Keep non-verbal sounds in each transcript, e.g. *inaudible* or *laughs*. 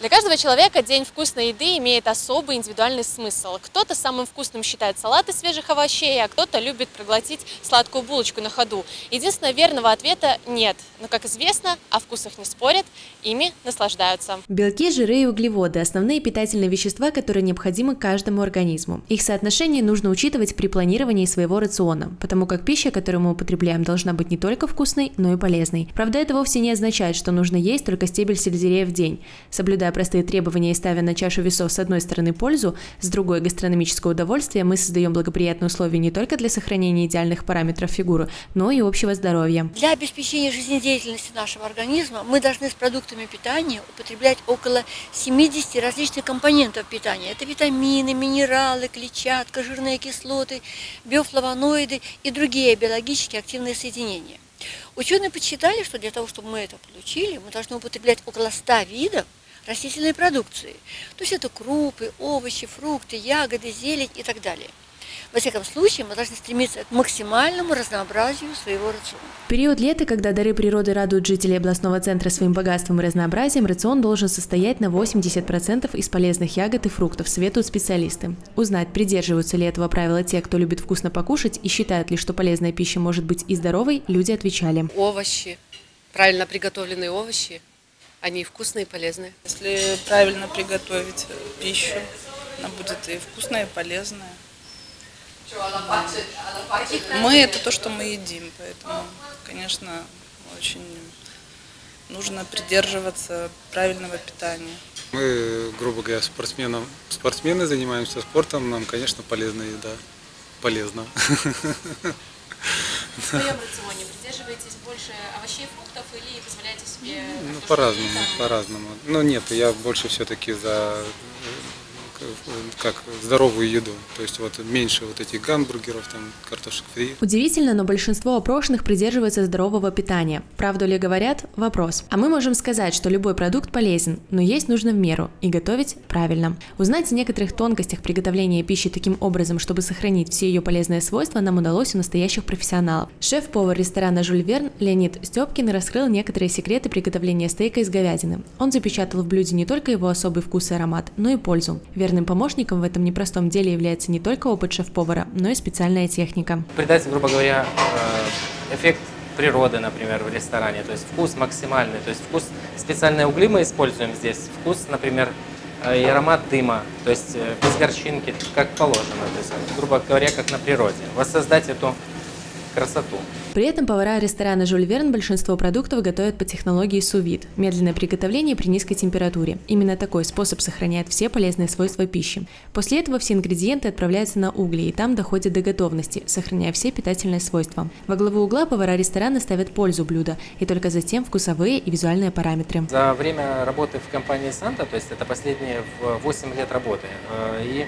Для каждого человека день вкусной еды имеет особый индивидуальный смысл. Кто-то самым вкусным считает салат из свежих овощей, а кто-то любит проглотить сладкую булочку на ходу. Единственного верного ответа нет. Но, как известно, о вкусах не спорят, ими наслаждаются. Белки, жиры и углеводы – основные питательные вещества, которые необходимы каждому организму. Их соотношение нужно учитывать при планировании своего рациона, потому как пища, которую мы употребляем, должна быть не только вкусной, но и полезной. Правда, это вовсе не означает, что нужно есть только стебель сельдерея в день. Соблюдая соблюдая простые требования и ставя на чашу весов с одной стороны пользу, с другой гастрономическое удовольствие, мы создаем благоприятные условия не только для сохранения идеальных параметров фигуры, но и общего здоровья. Для обеспечения жизнедеятельности нашего организма мы должны с продуктами питания употреблять около 70 различных компонентов питания. Это витамины, минералы, клетчатка, жирные кислоты, биофлавоноиды и другие биологически активные соединения. Ученые подсчитали, что для того, чтобы мы это получили, мы должны употреблять около 100 видов растительной продукции. То есть это крупы, овощи, фрукты, ягоды, зелень и так далее. Во всяком случае, мы должны стремиться к максимальному разнообразию своего рациона. В период лета, когда дары природы радуют жителей областного центра своим богатством и разнообразием, рацион должен состоять на 80% из полезных ягод и фруктов, советуют специалисты. Узнать, придерживаются ли этого правила те, кто любит вкусно покушать и считают ли, что полезная пища может быть и здоровой, люди отвечали. Овощи, правильно приготовленные овощи, они вкусные и полезные. Если правильно приготовить пищу, она будет и вкусная, и полезная. Мы это то, что мы едим, поэтому, конечно, очень нужно придерживаться правильного питания. Мы, грубо говоря, спортсменом, спортсмены занимаемся спортом, нам, конечно, полезная еда. Полезно. *laughs* В своем рационе придерживаетесь больше овощей, фруктов или позволяете себе... Ну, по-разному, по-разному. Но нет, я больше все-таки за как здоровую еду. То есть вот меньше вот этих гамбургеров, там, картошек фри. Удивительно, но большинство опрошенных придерживается здорового питания. Правду ли говорят? Вопрос. А мы можем сказать, что любой продукт полезен, но есть нужно в меру и готовить правильно. Узнать о некоторых тонкостях приготовления пищи таким образом, чтобы сохранить все ее полезные свойства, нам удалось у настоящих профессионалов. Шеф-повар ресторана «Жюль Верн» Леонид Степкин раскрыл некоторые секреты приготовления стейка из говядины. Он запечатал в блюде не только его особый вкус и аромат, но и пользу. Верным помощником в этом непростом деле является не только опыт шеф-повара, но и специальная техника. Придать, грубо говоря, э, эффект природы, например, в ресторане, то есть вкус максимальный, то есть вкус, специальные угли мы используем здесь, вкус, например, э, и аромат дыма, то есть э, без горчинки, как положено, то есть, грубо говоря, как на природе. Воссоздать эту красоту. При этом повара ресторана «Жюль Верн» большинство продуктов готовят по технологии сувид – медленное приготовление при низкой температуре. Именно такой способ сохраняет все полезные свойства пищи. После этого все ингредиенты отправляются на угли и там доходят до готовности, сохраняя все питательные свойства. Во главу угла повара ресторана ставят пользу блюда и только затем вкусовые и визуальные параметры. За время работы в компании «Санта», то есть это последние 8 лет работы, э, и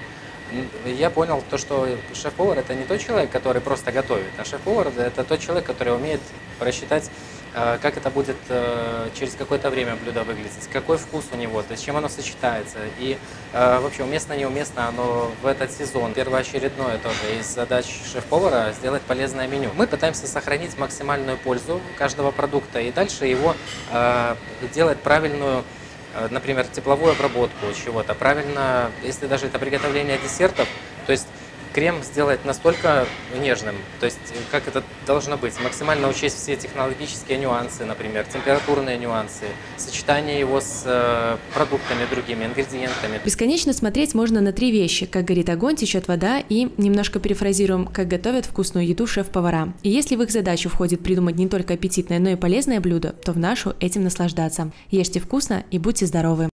я понял то, что шеф-повар это не тот человек, который просто готовит, а шеф-повар это тот человек, который умеет просчитать, э, как это будет э, через какое-то время блюдо выглядеть, какой вкус у него, то есть чем оно сочетается. И э, вообще уместно, неуместно оно в этот сезон. Первоочередное тоже из задач шеф-повара сделать полезное меню. Мы пытаемся сохранить максимальную пользу каждого продукта и дальше его делать правильную например, тепловую обработку чего-то, правильно, если даже это приготовление десертов, то есть крем сделать настолько нежным, то есть как это должно быть, максимально учесть все технологические нюансы, например, температурные нюансы, сочетание его с э, продуктами другими, ингредиентами. Бесконечно смотреть можно на три вещи, как горит огонь, течет вода и, немножко перефразируем, как готовят вкусную еду шеф-повара. И если в их задачу входит придумать не только аппетитное, но и полезное блюдо, то в нашу этим наслаждаться. Ешьте вкусно и будьте здоровы!